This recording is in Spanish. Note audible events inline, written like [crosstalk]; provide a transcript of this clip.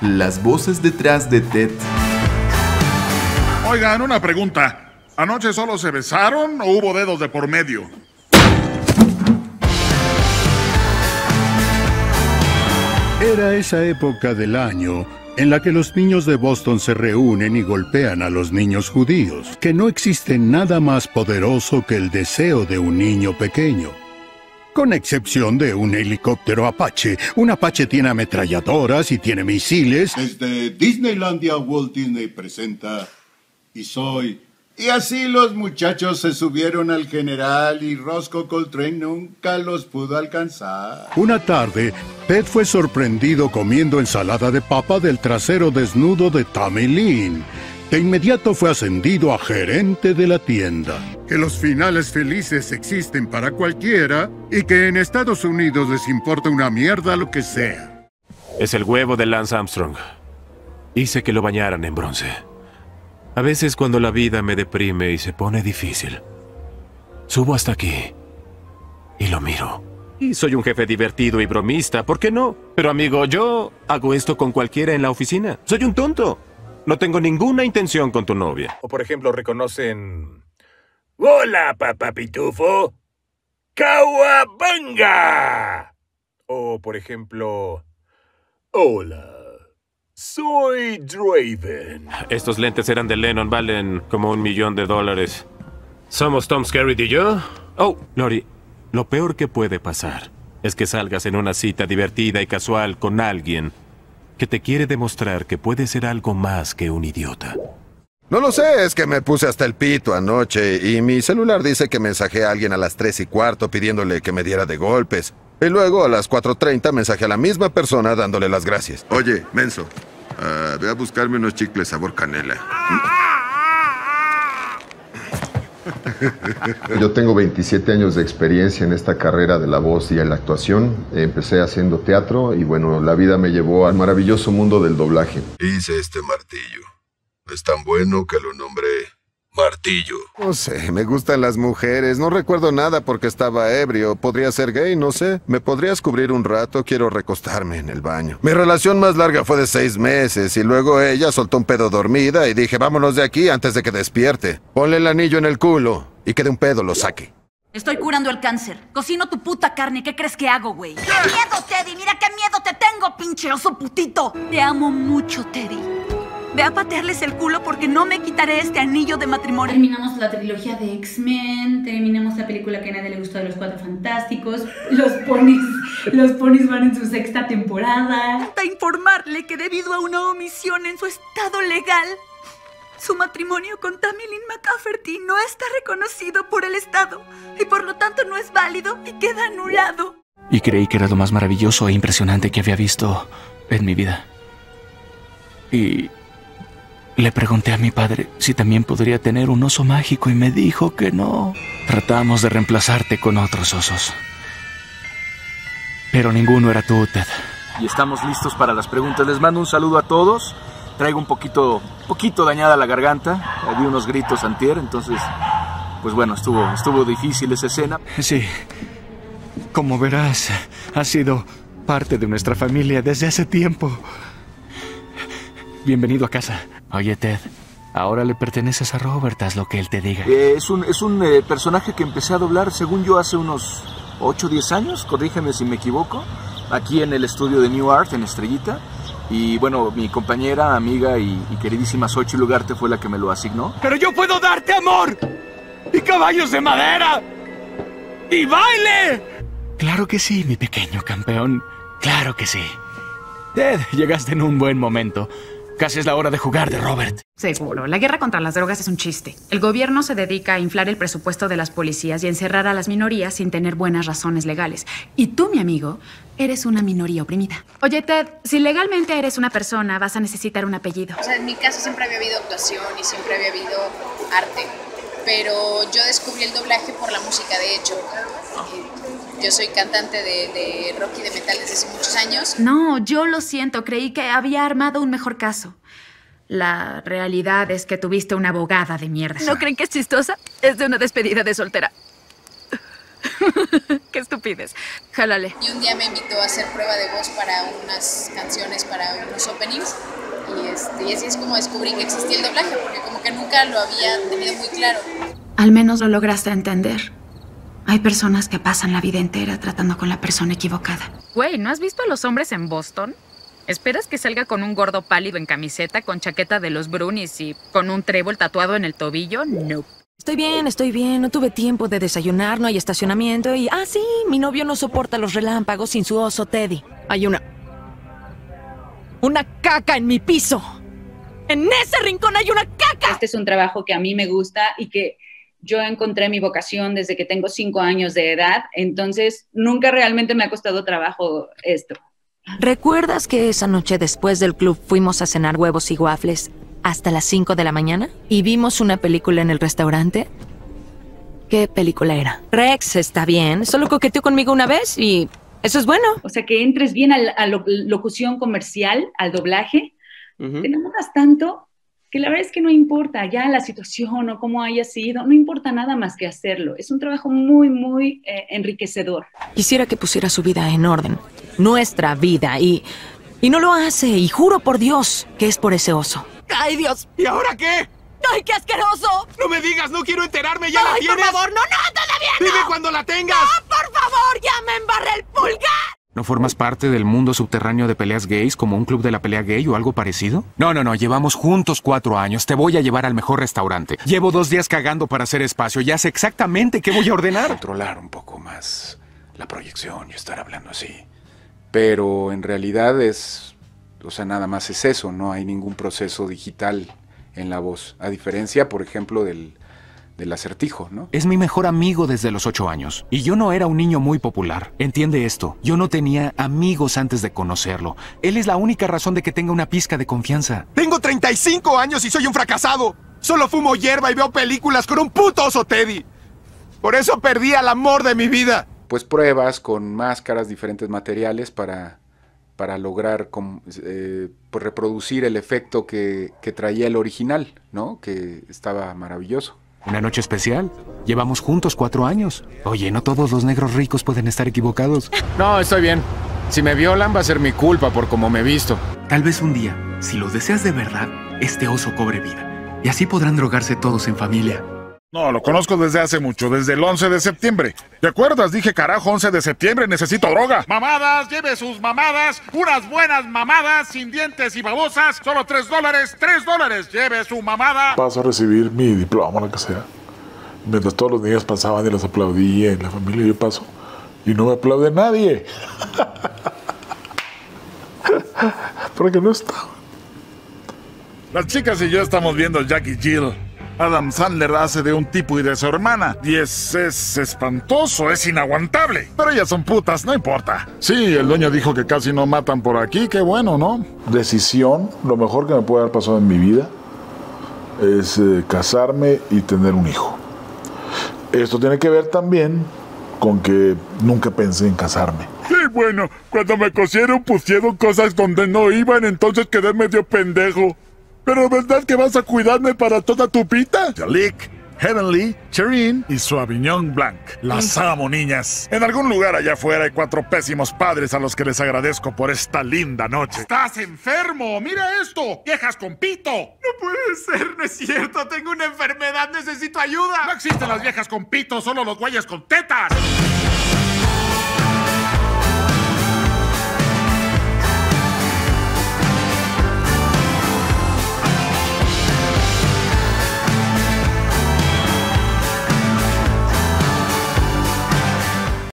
Las voces detrás de Ted. Oigan, una pregunta. ¿Anoche solo se besaron o hubo dedos de por medio? Era esa época del año en la que los niños de Boston se reúnen y golpean a los niños judíos, que no existe nada más poderoso que el deseo de un niño pequeño. Con excepción de un helicóptero Apache. Un Apache tiene ametralladoras y tiene misiles. Desde Disneylandia, Walt Disney presenta Y soy. Y así los muchachos se subieron al general y Roscoe Coltrane nunca los pudo alcanzar. Una tarde, Ted fue sorprendido comiendo ensalada de papa del trasero desnudo de Tommy Lynn. De inmediato fue ascendido a gerente de la tienda. Que los finales felices existen para cualquiera y que en Estados Unidos les importa una mierda lo que sea. Es el huevo de Lance Armstrong. Hice que lo bañaran en bronce. A veces cuando la vida me deprime y se pone difícil, subo hasta aquí y lo miro. Y soy un jefe divertido y bromista, ¿por qué no? Pero amigo, yo hago esto con cualquiera en la oficina. Soy un tonto. No tengo ninguna intención con tu novia. O por ejemplo, reconocen... Hola, papá pitufo. ¡Cauabanga! O por ejemplo... Hola. Soy Draven. Estos lentes eran de Lennon, valen como un millón de dólares. ¿Somos Tom Skerritt y yo? Oh, Lori, lo peor que puede pasar es que salgas en una cita divertida y casual con alguien que te quiere demostrar que puede ser algo más que un idiota. No lo sé, es que me puse hasta el pito anoche y mi celular dice que mensajé a alguien a las 3 y cuarto pidiéndole que me diera de golpes. Y luego a las 4.30 mensajé a la misma persona dándole las gracias. Oye, Menso, uh, ve a buscarme unos chicles sabor canela. Yo tengo 27 años de experiencia en esta carrera de la voz y en la actuación. Empecé haciendo teatro y bueno, la vida me llevó al maravilloso mundo del doblaje. Hice este martillo. Es tan bueno que lo nombré martillo. No sé, me gustan las mujeres. No recuerdo nada porque estaba ebrio. Podría ser gay, no sé. ¿Me podrías cubrir un rato? Quiero recostarme en el baño. Mi relación más larga fue de seis meses y luego ella soltó un pedo dormida y dije, vámonos de aquí antes de que despierte. Ponle el anillo en el culo y que de un pedo lo saque. Estoy curando el cáncer. Cocino tu puta carne. ¿Qué crees que hago, güey? ¡Qué miedo, Teddy! ¡Mira qué miedo te tengo, pinche oso putito! Te amo mucho, Teddy. Ve a patearles el culo porque no me quitaré este anillo de matrimonio. Terminamos la trilogía de X-Men, terminamos la película que a nadie le gustó de los Cuatro Fantásticos, los ponis, los ponis van en su sexta temporada. A informarle que debido a una omisión en su estado legal, su matrimonio con Tammy Lynn McCafferty no está reconocido por el Estado y por lo tanto no es válido y queda anulado. Y creí que era lo más maravilloso e impresionante que había visto en mi vida. Y le pregunté a mi padre si también podría tener un oso mágico y me dijo que no. Tratamos de reemplazarte con otros osos. Pero ninguno era tú, Ted. Y estamos listos para las preguntas. Les mando un saludo a todos. Traigo un poquito, poquito dañada la garganta. Di unos gritos antier, entonces, pues bueno, estuvo, estuvo difícil esa escena. Sí. Como verás, ha sido parte de nuestra familia desde hace tiempo. Bienvenido a casa. Oye, Ted, ahora le perteneces a Robert, haz lo que él te diga. Eh, es un, es un eh, personaje que empecé a doblar, según yo, hace unos 8 o 10 años, corrígeme si me equivoco, aquí en el estudio de New Art, en Estrellita. Y bueno, mi compañera, amiga y, y queridísima Xochitl Lugarte fue la que me lo asignó. ¡Pero yo puedo darte amor! ¡Y caballos de madera! ¡Y baile! Claro que sí, mi pequeño campeón. Claro que sí. Ted, llegaste en un buen momento. Casi es la hora de jugar de Robert. Seguro, la guerra contra las drogas es un chiste. El gobierno se dedica a inflar el presupuesto de las policías y encerrar a las minorías sin tener buenas razones legales. Y tú, mi amigo, eres una minoría oprimida. Oye, Ted, si legalmente eres una persona, vas a necesitar un apellido. O sea, en mi caso siempre había habido actuación y siempre había habido arte. Pero yo descubrí el doblaje por la música, de hecho. Yo soy cantante de, de rock y de metal desde hace muchos años. No, yo lo siento, creí que había armado un mejor caso. La realidad es que tuviste una abogada de mierda. ¿No creen que es chistosa? Es de una despedida de soltera. [laughs] Qué estupidez. Jálale. Y un día me invitó a hacer prueba de voz para unas canciones, para unos openings. Y, este, y así es como descubrí que existía el doblaje, porque como que nunca lo había tenido muy claro. Al menos lo lograste entender. Hay personas que pasan la vida entera tratando con la persona equivocada. Güey, ¿no has visto a los hombres en Boston? ¿Esperas que salga con un gordo pálido en camiseta, con chaqueta de los Brunis y con un trébol tatuado en el tobillo? No. Estoy bien, estoy bien. No tuve tiempo de desayunar, no hay estacionamiento y... Ah, sí, mi novio no soporta los relámpagos sin su oso Teddy. Hay una... Una caca en mi piso. En ese rincón hay una caca. Este es un trabajo que a mí me gusta y que yo encontré mi vocación desde que tengo cinco años de edad, entonces nunca realmente me ha costado trabajo esto. ¿Recuerdas que esa noche después del club fuimos a cenar huevos y waffles hasta las 5 de la mañana? ¿Y vimos una película en el restaurante? ¿Qué película era? Rex está bien, solo coqueteó conmigo una vez y eso es bueno. O sea, que entres bien a la locución comercial, al doblaje, te enamoras tanto que la verdad es que no importa ya la situación o cómo haya sido, no importa nada más que hacerlo. Es un trabajo muy, muy eh, enriquecedor. Quisiera que pusiera su vida en orden, nuestra vida, y, y no lo hace, y juro por Dios que es por ese oso. ¡Ay, Dios! ¿Y ahora qué? ¡Ay, qué asqueroso! No me digas, no quiero enterarme, ya la ¡Ay, tienes. por favor, no, no, todavía no! Dime cuando la tengas. ¡No, favor, ya me embarré el pulgar! ¿No formas parte del mundo subterráneo de peleas gays como un club de la pelea gay o algo parecido? No, no, no, llevamos juntos cuatro años. Te voy a llevar al mejor restaurante. Llevo dos días cagando para hacer espacio. Ya sé exactamente qué voy a ordenar. Controlar un poco más la proyección y estar hablando así. Pero en realidad es, o sea, nada más es eso, no hay ningún proceso digital en la voz. A diferencia, por ejemplo, del, del acertijo, ¿no? Es mi mejor amigo desde los ocho años. Y yo no era un niño muy popular. Entiende esto. Yo no tenía amigos antes de conocerlo. Él es la única razón de que tenga una pizca de confianza. Tengo 35 años y soy un fracasado. Solo fumo hierba y veo películas con un puto oso Teddy. Por eso perdí al amor de mi vida. Pues pruebas con máscaras, diferentes materiales para, para lograr com- eh, pues reproducir el efecto que, que traía el original, ¿no? Que estaba maravilloso. Una noche especial. Llevamos juntos cuatro años. Oye, no todos los negros ricos pueden estar equivocados. [laughs] No, estoy bien. Si me violan va a ser mi culpa por cómo me he visto. Tal vez un día, si lo deseas de verdad, este oso cobre vida. Y así podrán drogarse todos en familia. No, lo conozco desde hace mucho, desde el 11 de septiembre. ¿Te acuerdas? Dije, carajo, 11 de septiembre, necesito droga. Mamadas, lleve sus mamadas, unas buenas mamadas, sin dientes y babosas, solo 3 dólares, 3 dólares, lleve su mamada. Paso a recibir mi diploma, lo que sea. Mientras todos los niños pasaban y los aplaudía, en la familia yo paso. Y no me aplaude nadie. [laughs] Porque no está. Las chicas y yo estamos viendo Jackie Jill. Adam Sandler hace de un tipo y de su hermana. Y es, es espantoso, es inaguantable. Pero ellas son putas, no importa. Sí, el dueño dijo que casi no matan por aquí, qué bueno, ¿no? Decisión, lo mejor que me puede haber pasado en mi vida es eh, casarme y tener un hijo. Esto tiene que ver también con que nunca pensé en casarme. Sí, bueno, cuando me cosieron pusieron cosas donde no iban, entonces quedé medio pendejo. Pero ¿verdad que vas a cuidarme para toda tu pita? Jalik, Heavenly, Cherin y su Avignon Blanc. Las amo, niñas. En algún lugar allá afuera hay cuatro pésimos padres a los que les agradezco por esta linda noche. ¡Estás enfermo! ¡Mira esto! ¡Viejas con pito! No puede ser, no es cierto. Tengo una enfermedad, necesito ayuda. No existen las viejas con pito, solo los güeyes con tetas.